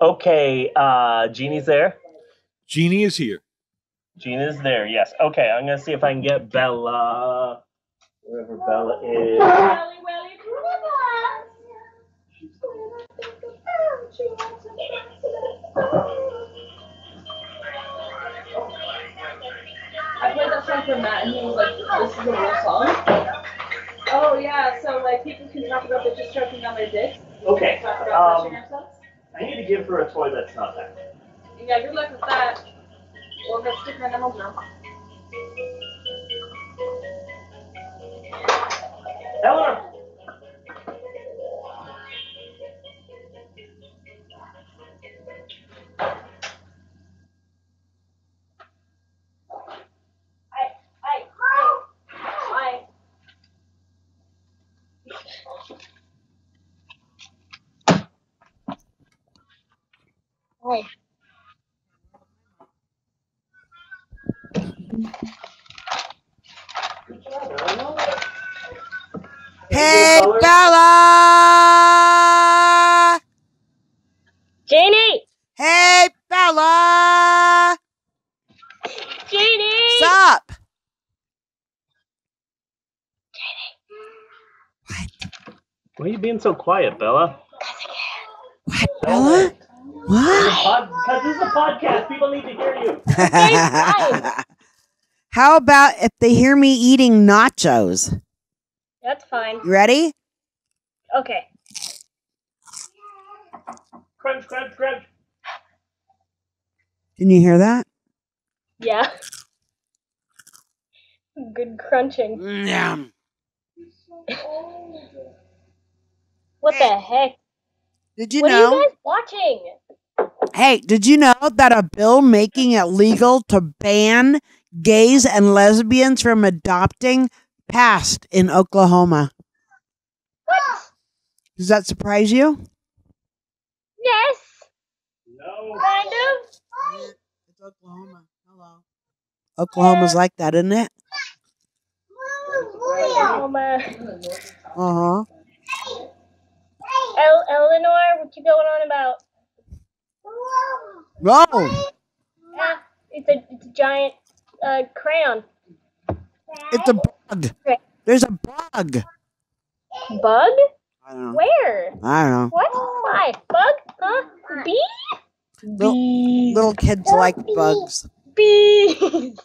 Okay, uh, Jeannie's there. Jeannie is here. Gina's there. Yes. Okay, I'm gonna see if I can get Bela. Wherever Bela is. Welly, welly, I played that song for Matt, and he was like, "This is a real song." Oh yeah, so like people can talk about bitches choking on their dicks. Okay. Talk about Um, touching ourselves. I need to give her a toy that's not that. Yeah, good luck with that. Or go stick her in a drum. Eleanor. Hey, Bela! Janie! Sup? Why are you being so quiet, Bela? What, Bela? What? Because this is a podcast. People need to hear you. How about if they hear me eating nachos? That's fine. You ready? Okay. Crunch, crunch, crunch. Can you hear that? Yeah. Good crunching. Yum. What the heck? Did you what know? are you guys watching? Hey, did you know that a bill making it legal to ban gays and lesbians from adopting passed in Oklahoma? What? Does that surprise you? Yes, No. kind of. It's Oklahoma. Hello. Oklahoma's like that, isn't it? My. Uh huh. El- Eleanor, what you going on about? No. Ah, it's a it's a giant uh, crayon. It's a bug. There's a bug. Bug? I don't know. Where? I don't know. What? Why? Bug? Huh? Bee? Little, Bees. little kids like bugs. Bees.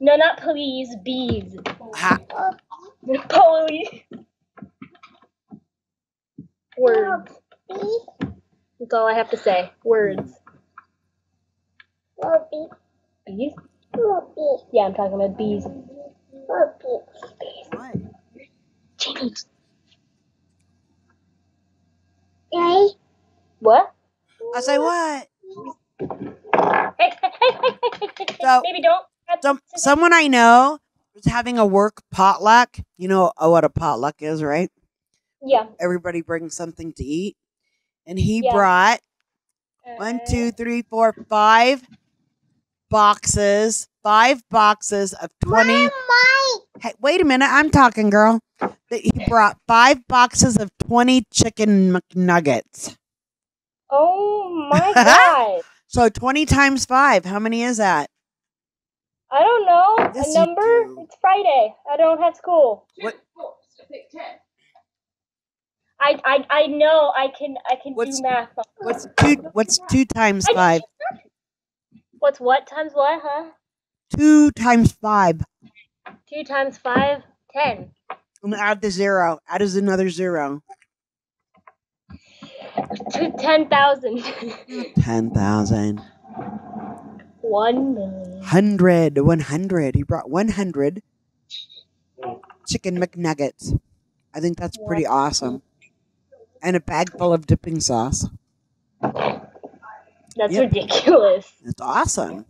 No, not please. Bees. Ha. Police. Words. That's all I have to say. Words. Bees? Yeah, I'm talking about bees. Bees. Jeannie. What? I say what? So- Maybe don't. Some someone I know was having a work potluck. You know uh, what a potluck is, right? Yeah. Everybody brings something to eat, and he Yeah. brought one, Uh, two, three, four, five boxes. Five boxes of twenty. Hey, wait a minute! I'm talking, girl. He brought five boxes of twenty chicken McNuggets. Oh my god. So twenty times five. How many is that? I don't know. Yes, a number? do. It's Friday. I don't have school. What- I, I I know I can I can What's- do math. What's two? What's two times five? What's what times what, huh? Two times five. Two times five? Ten. And add the zero. Add is another zero. Two ten thousand. Ten thousand. One million. Hundred. One hundred. He brought one hundred chicken McNuggets. I think that's pretty awesome. And a bag full of dipping sauce. That's Yep. ridiculous. That's awesome.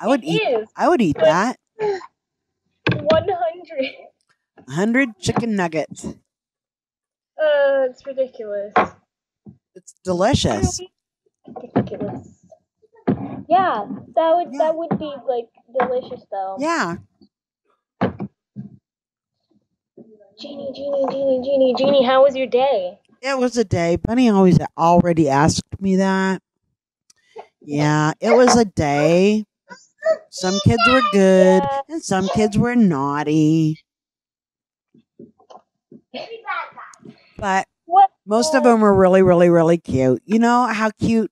I would It eat. is. I would eat that. One hundred. hundred chicken nuggets. Uh, it's ridiculous. It's delicious. Ridiculous. Yeah, that would Yeah. that would be like delicious though. Yeah. Jeannie, Jeannie, Jeannie, Jeannie, Jeannie, how was your day? It was a day. Bunny always already asked me that. Yeah, it was a day. Some kids were good and some kids were naughty. But What? most of them were really, really, really cute. You know how cute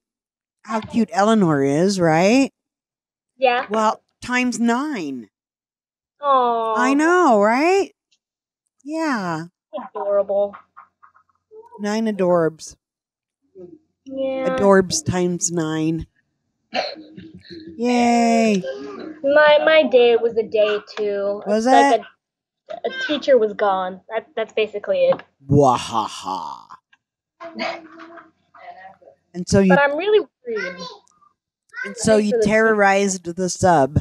how cute Eleanor is, right? Yeah. Well, times nine. Oh. I know, right? Yeah. Adorable. Nine adorbs. Yeah. Adorbs times nine. Yay. My my day was a day too. Was It's like it? A, a teacher was gone. That that's basically it. Wahaha. And so you But I'm really worried. and so you terrorized the sub.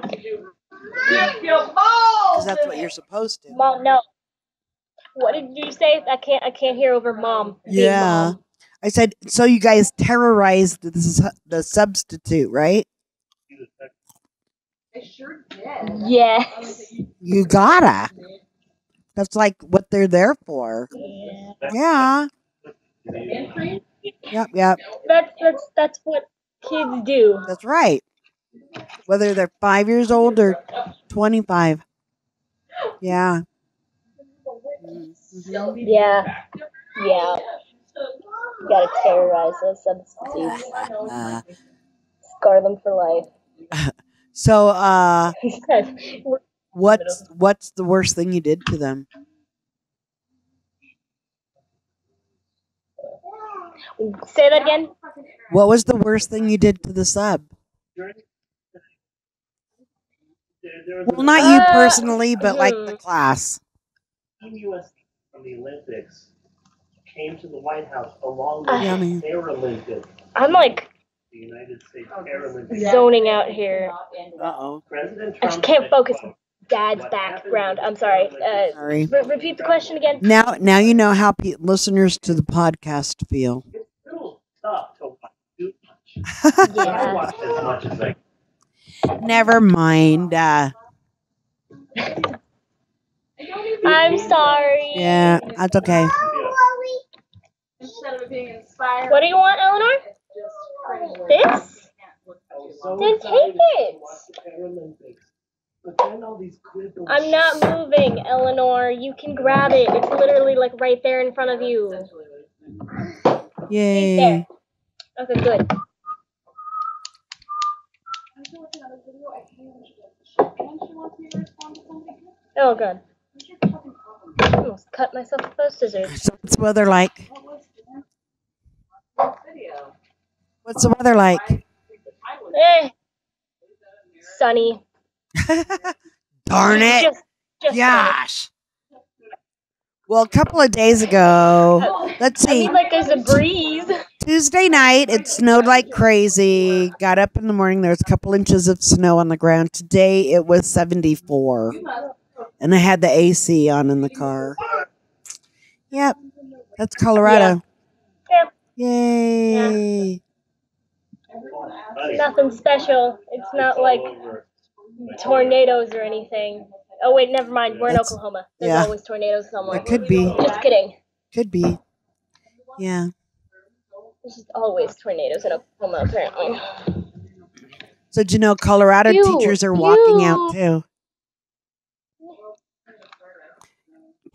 Because that's what you're supposed to. Mom, no. What did you say? I can't. I can't hear over mom. Yeah. mom. I said, so you guys terrorized the, su- the substitute, right? I sure did. Yes. You gotta. That's like what they're there for. Yeah. Yeah. Increase? Yep, yep. That's that's that's what kids do. That's right. Whether they're five years old or 25. Yeah. Mhm. Yeah. Yeah. You gotta terrorize those substitutes. Uh, Scar them for life. so, uh, what's what's the worst thing you did to them? Say that again. What was the worst thing you did to the sub? There- there was Well, not you Uh, personally, but like the hmm. class. team US from the Olympics came to the White House along Uh, with Yummy. the Paralympics, I'm like the United States Paralympics. zoning out here. Uh oh. President I Trump just can't focus. quote, Dad's "What background. I'm sorry. Uh, Sorry. re- repeat the question again. Now, now you know how pe- listeners to the podcast feel. It's little tough to watch too much. I Yeah. watched as much as I Never mind. Uh, I'm sorry. yeah, that's okay. could. Instead of being inspired. What do you want, Eleanor? This? So Then take it. the Paralympics. But then all these quibbles. I'm not moving, Eleanor. You can grab it. It's literally like right there in front of you. Yay. There. Okay, good. Oh, good. I almost cut myself with those scissors. So what's the weather like? Video. What's the weather like? Eh. Sunny. Darn it. Just, just Gosh. Well, a couple of days ago, let's I see, mean, like there's a breeze. Tuesday night, it snowed like crazy. Got up in the morning, there was a couple inches of snow on the ground. Today, it was 74, and I had the AC on in the car. Yep, that's Colorado. Yeah. Yay. Buddy, Nothing special. It's not all like tornadoes or anything. Oh wait, never mind. We're in That's- Oklahoma. There's yeah. always tornadoes somewhere. It could be. Just kidding. Could be. Yeah. There's just always tornadoes in Oklahoma, apparently. So, do you know Colorado You- teachers are walking out too?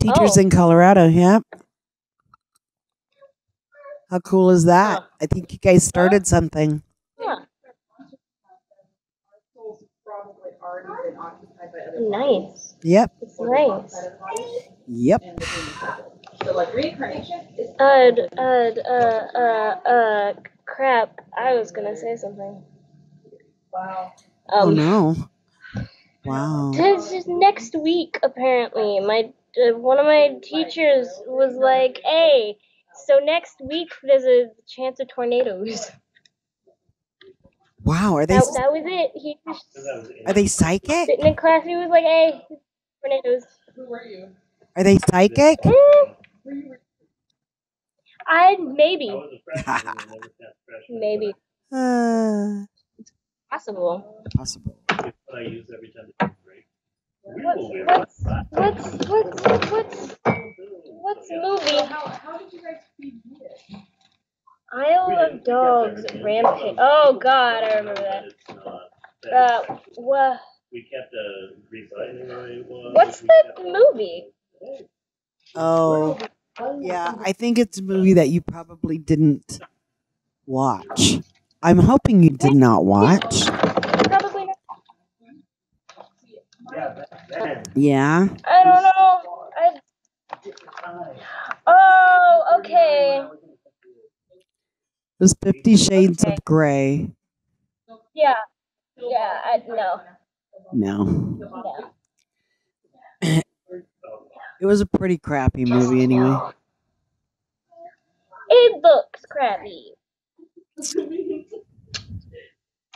Teachers Oh. in Colorado, yeah. How cool is that? Huh. I think you guys started something. Yeah. Probably already been occupied by other Nice. Yep. It's nice. Yep. So like reincarnation is Uh, d- uh, uh, uh, uh, crap. I was gonna say something. wow. oh Um, no. Wow. This is next week, apparently. My uh, one of my teachers was like, "Hey, so next week there's a chance of tornadoes." Wow. Are they That, that was it. He was So that was it. are they psychic? sitting in class. He was like, "Hey, tornadoes." Who were you? Are they psychic? Eh, Who you were I I maybe, was a freshman and never passed freshman. maybe Uh, possible. possible. It's what I use every time to take a break. We What's what's what's what's what's What's Yeah. movie? How, how did you guys feed it? Isle We of didn't get Dogs, there. Rampage. Oh God, I remember that. It's not. Uh, what? We kept the recycling the way it was. What's We the kept- movie? Oh, yeah. I think it's a movie that you probably didn't watch. I'm hoping you did not watch. Probably not. Yeah. Yeah. I don't know. I. Oh, okay. It was Fifty Shades of Grey. Yeah. Yeah. I no. No. No. It was a pretty crappy movie anyway. It looks crappy.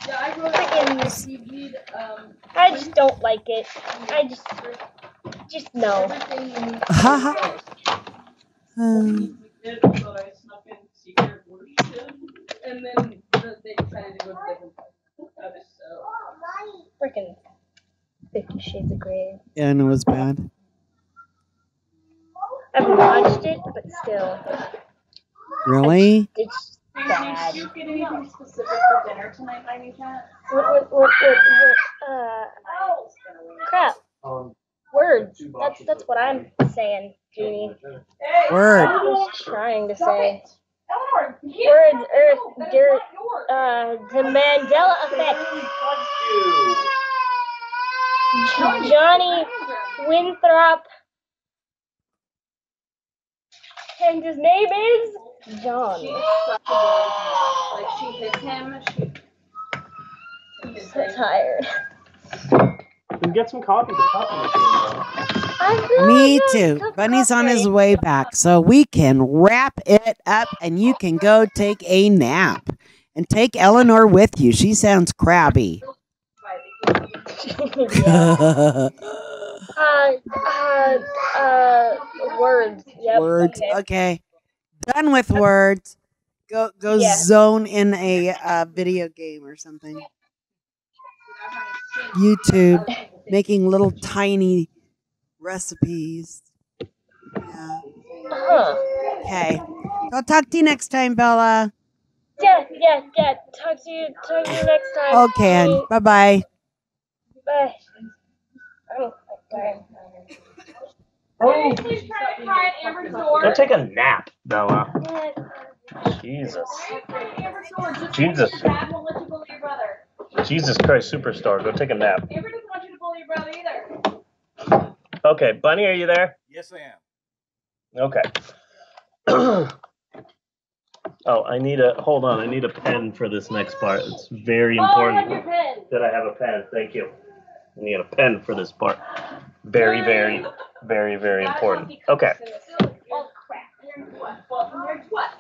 Yeah, I wrote Freaking- if you need um I just don't like it. I just, just no. everything you need. Haha. Um, And then the, they decided to go to different places. So Freaking Fifty Shades of Grey. yeah, and it was bad. I've watched it, but still, Really? it's Did bad. you get anything specific for dinner tonight by any chance? What, what, what, what, what, uh, crap. Um, Words. That's that's what I'm saying, Jeannie. Word. I was trying to say. Eleanor, Words, earth, dirt, uh, the Mandela effect. Johnny Winthrop. And his name is John. Like she hit him. She. I'm so tired. We can get some coffee. The coffee machine. Me too. Bunny's on his way back, so we can wrap it up and you can go take a nap. And take Eleanor with you. She sounds crabby. Uh, uh, uh, words. Yep. words. Okay. Okay. Done with words. Go go Yeah. zone in a uh, video game or something. YouTube making little tiny recipes. Yeah. Uh-huh. Okay. I'll talk to you next time, Bela. Yeah, yeah, yeah. Talk to you, talk to you next time. Okay. Bye bye. Bye. I'm. Oh. Please try to try Amber's door. Go take a nap, Bela. Jesus. Amber's door. Just Jesus. Your dad won't let you bully your brother. Jesus Christ, superstar. Go take a nap. Amber doesn't want you to bully your brother either. Okay, Bunny, are you there? Yes, I am. Okay. oh, I need a hold on. I need a pen for this next part. It's very oh, important I that I have a pen. Thank you. I need a pen for this part. Very, very, very, very important. Okay.